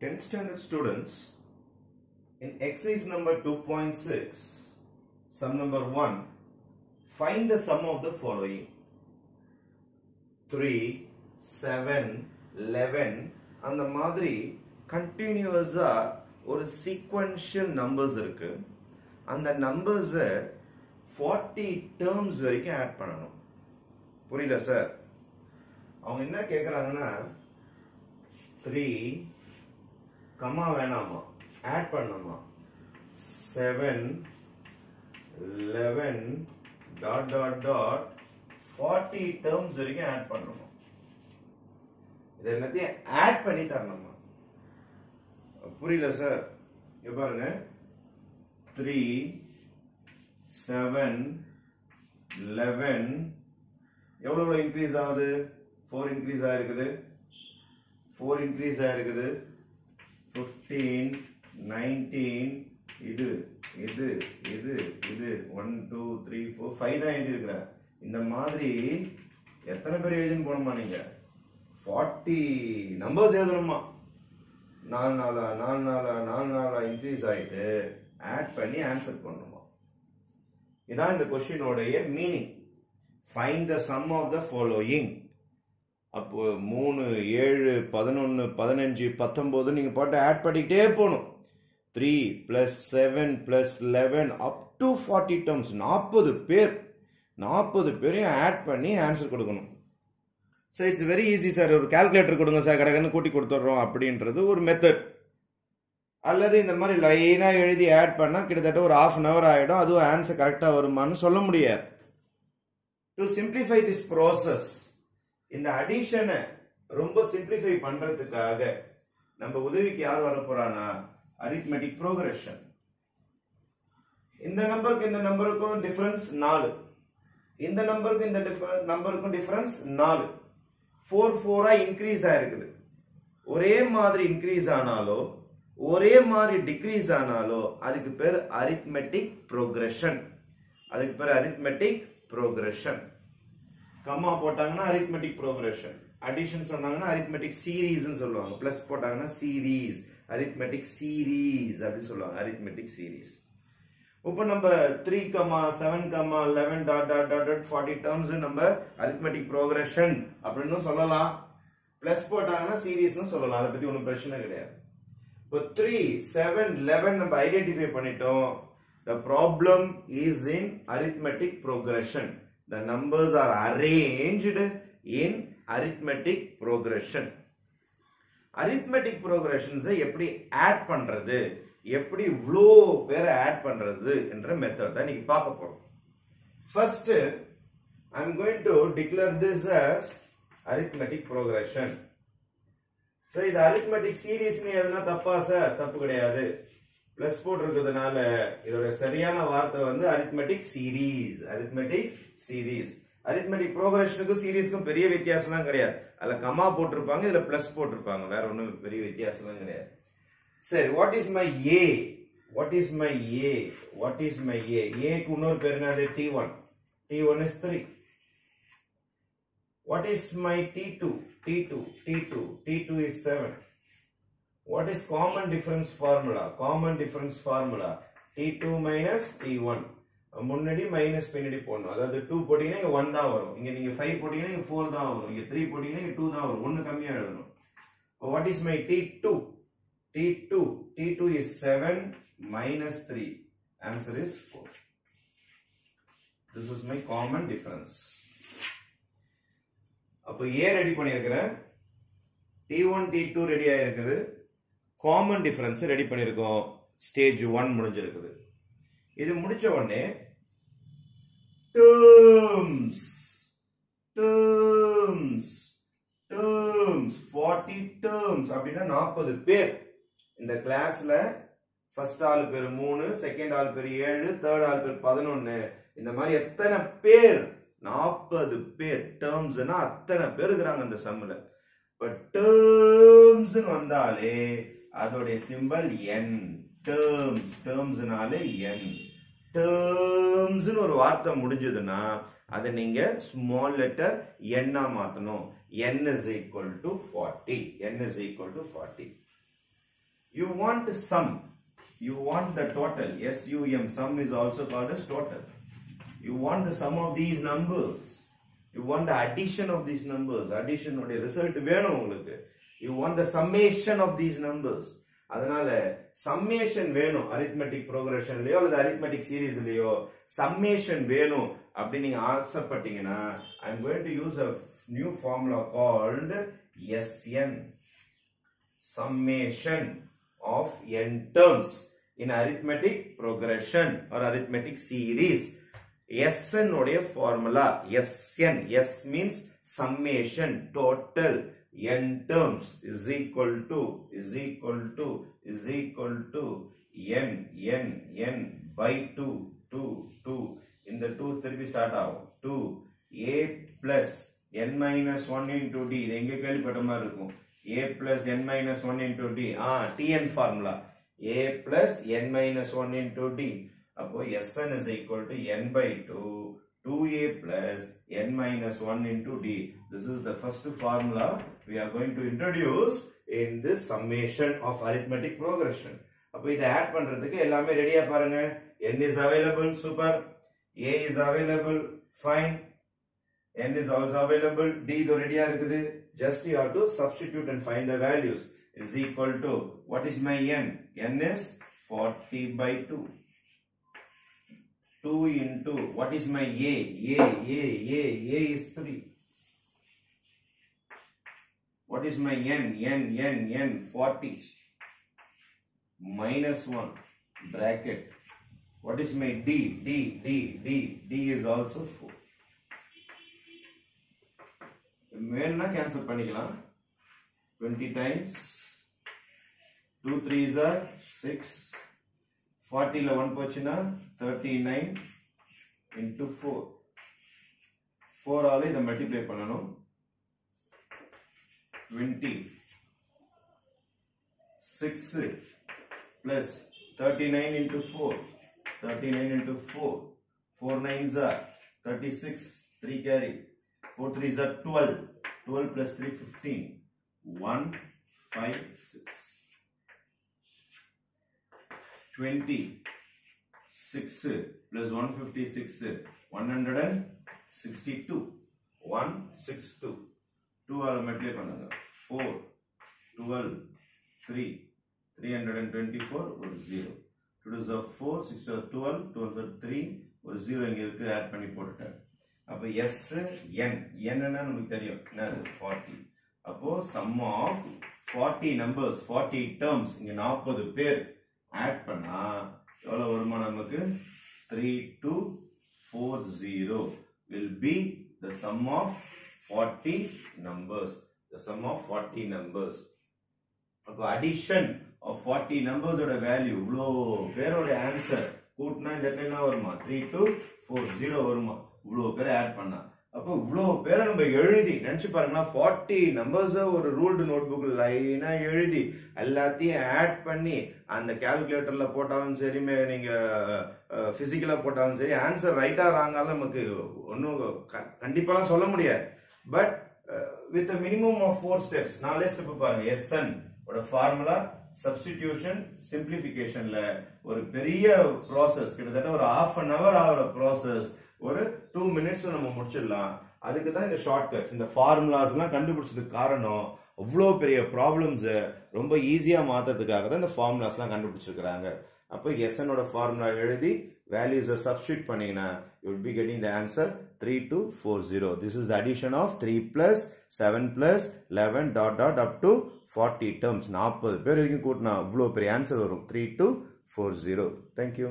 10th standard students, in exercise number 2.6, sum number 1, find the sum of the following. 3, 7, 11 அந்த மாதிரி கண்டினியூஸா ஒரு sequential numbers இருக்கு. அந்த நம்பர்ஸை ஃபார்ட்டி டேர்ம்ஸ் வரைக்கும் ஆட் பண்ணணும். புரியல சார் அவங்க என்ன கேட்குறாங்கன்னா த்ரீ கம்மா வேணாமா? ஆட் பண்ணணுமா? Seven eleven dot dot dot forty terms வரைக்கும் ஆட் பண்ணணும்? இது எல்லாத்தையும் ஆட் பண்ணி தரணுமா? புரியல சார் இங்க பாருங்க. த்ரீ செவன் லெவன் எவ்வளோ இன்க்ரீஸ் ஆகுது? ஃபோர் இன்க்ரீஸ் ஆயிருக்குது. ஃபோர் இன்க்ரீஸ் ஆயிருக்குது. ஃபிஃப்டீன் நைன்டீன் இது இது இது இது. One two three four five தான் எழுதியிருக்கிறேன் இந்த மாதிரி எத்தனை பேர் எழுதின்னு போகணுமா நீங்க? ஃபார்ட்டி நம்பர்ஸ் எழுதணுமா? நாலு நாளா நாலு நாளா நாலு நாளா இன்க்ரீஸ் ஆகிட்டு ஆட் பண்ணி ஆன்சர் பண்ணணுமா இதான் இந்த கொஸ்டினோடைய meaning find the sum of the following அப்போ மூணு ஏழு பதினொன்று பதினஞ்சு பத்தொம்போது நீங்கள் பாட்டு ஆட் பண்ணிக்கிட்டே போகணும். Three plus seven plus eleven up to forty terms நாற்பது பேர். நாற்பது பேரையும் ஆட் பண்ணி ஆன்சர் கொடுக்கணும். Sir it's very easy sir ஒரு கால்குலேட்டர் கொடுங்க சார் கடகன்னு கூட்டி கொடுத்துட்றோம் அப்படின்றது ஒரு மெத்தட் அல்லது இந்த மாதிரி லைனாக எழுதி ஆட் பண்ணால் கிட்டத்தட்ட ஒரு ஆஃப் அன் ஹவர் ஆகிடும் அதுவும் ஆன்சர் கரெக்டாக வருமானு சொல்ல முடியாது. டு சிம்பிளிஃபை திஸ் ப்ராசஸ் இந்த அடிஷனை ரொம்ப சிம்பிளிஃபை பண்றதுக்காக நம்ம உதவிக்கு யார் வர போறானா அரித்மெட்டிக் ப்ரோக்ரஷன் இந்த நம்பருக்கு இந்த நம்பருக்கும் டிஃபரன்ஸ் நாலு. இந்த நம்பருக்கு இந்த நம்பருக்கும் டிஃபரன்ஸ் நாலு. ஃபோர் ஃபோரா இன்க்ரீஸ் ஆயிருக்குது. ஒரே மாதிரி இன்க்ரீஸ் ஆனாலோ ஒரே மாதிரி டிக்ரீஸ் ஆனாலோ அதுக்கு பேர் அரித்மெட்டிக் ப்ரோக்ரஷன் அதுக்கு பேர் அரித்மெட்டிக் ப்ரோக்ரஷன் கம்மா போட்டாங்கன்னா அரித்மெட்டிக் ப்ரோக்ரஷன் அடிஷன் சொன்னாங்கன்னா அரித்மெட்டிக் சீரீஸ் சொல்லுவாங்க. பிளஸ் போட்டாங்கன்னா சீரீஸ் அரித்மெட்டிக் சீரீஸ் அப்படின்னு சொல்லுவாங்க. அரித்மெட்டிக் சீரீஸ் இப்போ நம்ம three comma seven comma eleven dot dot dot dot forty terms நம்ம அரித்மெட்டிக் ப்ரோக்ரஷன் அப்படின்னு சொல்லலாம். பிளஸ் போட்டாங்கன்னா சீரீஸ்னு சொல்லலாம். அதை பத்தி ஒன்றும் பிரச்சனை கிடையாது. இப்போ த்ரீ செவன் லெவன் நம்ம ஐடென்டிஃபை பண்ணிட்டோம். The problem is in arithmetic progression the numbers are arranged in arithmetic progression arithmetic progressions எப்படி add பண்றது எப்படி flow பேரை add பண்றது என்ற method தான் நீங்க பார்க்க போறோம் first i am going to declare this as arithmetic progression so இது arithmetic series சீரீஸ்னு எதுனா தப்பா சார் தப்பு கிடையாது பிளஸ் போட்டிருக்கிறதுனால இதோட சரியான வார்த்தை வந்து arithmetic series arithmetic series arithmetic ப்ரோக்ரஷனுக்கும் சீரீஸ்க்கும் பெரிய வித்தியாசம்லாம் கிடையாது. அதுல கமா போட்டிருப்பாங்க இதுல பிளஸ் போட்டிருப்பாங்க. வேற ஒன்றும் பெரிய வித்தியாசம்லாம் கிடையாது. சரி what is my A what is my A what is my A ஏக்கு இன்னொரு பேர் என்னது T one T one is three what is my T two T two T two T two is seven what is common difference formula? Common difference formula. T2 minus t1 முன்னாடி minus பின்னாடி போடணும். அதாவது two போட்டீங்கன்னா இங்க one தான் வரும். இங்க நீங்க ஃபைவ் போட்டீங்கன்னா இங்க ஃபோர் தான் வரும். இங்க த்ரீ போட்டீங்கன்னா இங்கே டூ தான் வரும். ஒன்னு கம்மியா எழுதணும். What is my T two T two T two is seven minus three answer is four this is my common difference அப்போ ஏ ரெடி பண்ணியிருக்கிறேன். T one T two ready ஆயிருக்குது. காமன் டிஃப்ரென்ஸை ரெடி பண்ணியிருக்கோம் ஸ்டேஜ் ஒன் முடிஞ்சிருக்குது. இது முடிச்ச உடனே terms terms terms forty terms அப்படின்னா நாற்பது பேர். இந்த கிளாஸ்ல ஃபர்ஸ்ட் ஆள் பேர் மூணு செகண்ட் ஆள் பேர் ஏழு தேர்ட் ஆள் பேர் பதினொன்னு. இந்த மாதிரி எத்தனை பேர்? நாற்பது பேர். டேர்ம்ஸ்னா அத்தனை பேர் இருக்கிறாங்க அந்த சம்மில் இப்போ டேர்ம்ஸ்னு வந்தாலே அதோடைய சிம்பல் என் டேர்ம்ஸ் டேர்ம்ஸ்னாலே என் டேர்ம்ஸ்னு ஒரு வார்த்தை முடிஞ்சதுன்னா அதை நீங்க ஸ்மால் லெட்டர் என்னா மாத்தணும் N is equal to forty N is equal to forty you want sum you want the total S U M sum is also called as total you want sum of these numbers you want the addition of these numbers அடிஷனுடைய result வேணும் உங்களுக்கு you want the summation of these numbers அதனால summation வேணும் arithmetic ப்ரோக்ரஷன்லயோ அல்லது arithmetic சீரீஸ்லயோ summation வேணும் அப்படின்னு நீங்க ஆசைப்பட்டீங்கன்னா I am going to use a new formula called S N summation of N terms in arithmetic progression or arithmetic series S N உடைய formula S N S means summation total n terms is equal to is equal to is equal to n n n by 2 2 2 இந்த 2 திருப்பி start ஆகும் 2 a plus n minus 1 into d இது எங்க கேள்விப்பட்ட மாதிரி இருக்கும் a plus n minus 1 into d ah tn formula a plus n minus 1 into d அப்போ sn is equal to n by 2 2a plus n minus 1 into d this is the first formula we are going to introduce in this summation of arithmetic progression அப்போ இதை add பண்றதுக்கு எல்லாமே ரெடியா பாருங்க n is available super a is available fine n is also available d இது ரெடியா இருக்குது just you have to substitute and find the values is equal to what is my n n is 40 by 2 2 into what is my a a a a a is 3 what is my n n n n 40 minus 1 bracket what is my d d d d d is also 4 வேணும்னா cancel பண்ணிக்கலாம் twenty times two threes are six ஃபார்ட்டியில் one போச்சுன்னா thirty nine into four ஃபோரால் இதை multiply பண்ணணும் twenty six plus thirty nine into four thirty nine into four four nines are thirty six three carry 4 3s are 12. 12 six 3, 15. 1, 5, 6. 20. 6 plus 156. 162. 162. 2 all multiply பண்ணுங்க 4 12 3 324 ஒரு 0 2 is 4 6 are 12 12 are 3 ஒரு zero இங்கே இருக்குது add பண்ணி போட்டுட்டேன் அப்போ எஸ் என் என்னன்னா நமக்கு தெரியும் என்னது ஃபார்ட்டி அப்போ sum of forty numbers forty terms இங்கே நாற்பது பேர் ஆட் பண்ணா எவ்வளவு வருமா நமக்கு? Three two four zero will be the sum of forty numbers the sum of forty numbers அப்போ அடிஷன் ஆஃப் ஃபார்ட்டி நம்பர்ஸோட வேல்யூ இவ்வளோ பேரோட ஆன்சர் கூட்டினா இந்த என்ன வருமா? த்ரீ டூ ஃபோர் ஜீரோ வருமா? இவ்வளோ பேர் ஆட் பண்ணா. அப்போ இவ்வளோ பேரை நம்ம எழுதி நினச்சி பாருங்கன்னா ஃபார்ட்டி நம்பர்ஸை ஒரு ரூல்டு நோட் புக் லைனாக எழுதி எல்லாத்தையும் ஆட் பண்ணி அந்த கால்குலேட்டரில் போட்டாலும் சரி நீங்கள் ஃபிசிக்கலாக போட்டாலும் சரி ஆன்சர் ரைட்டாக ராங்காலும் நமக்கு ஒன்றும் கண்டிப்பாலாம் சொல்ல முடியாது. But with minimum of four steps நாலே ஸ்டெப் பாருங்க. எஸ்என் ஓட ஃபார்முலா சப்ஸ்டிடியூஷன் சிம்பிளிஃபிகேஷனில் ஒரு பெரிய ப்ராசஸ் கிட்டத்தட்ட ஒரு ஹாஃப் அன் ஹவர் ஆகிற ப்ராசஸ் ஒரு டூ மினிட்ஸ்ல நம்ம முடிச்சிடலாம். அதுக்கு தான் இந்த ஷார்ட்கட்ஸ் இந்த ஃபார்முலாஸ் எல்லாம் கண்டுபிடிச்சதுக்கு காரணம் அவ்வளோ பெரிய ப்ராப்ளம்ஸ் ரொம்ப ஈஸியா மாத்துறதுக்காக தான் இந்த ஃபார்முலாஸ் எல்லாம் கண்டுபிடிச்சிருக்கிறாங்க. அப்போ எஸ்எனோட ஃபார்முலா எழுதி வேல்யூஸை சப்ஸ்டியூட் பண்ணீங்கன்னா you will be getting the answer three two four zero this is the addition of three plus seven plus eleven dot dot up to forty terms நாற்பது பேர் வரைக்கும் கூட்டினா இவ்வளோ பெரிய ஆன்சர் வரும். Three two four zero thank you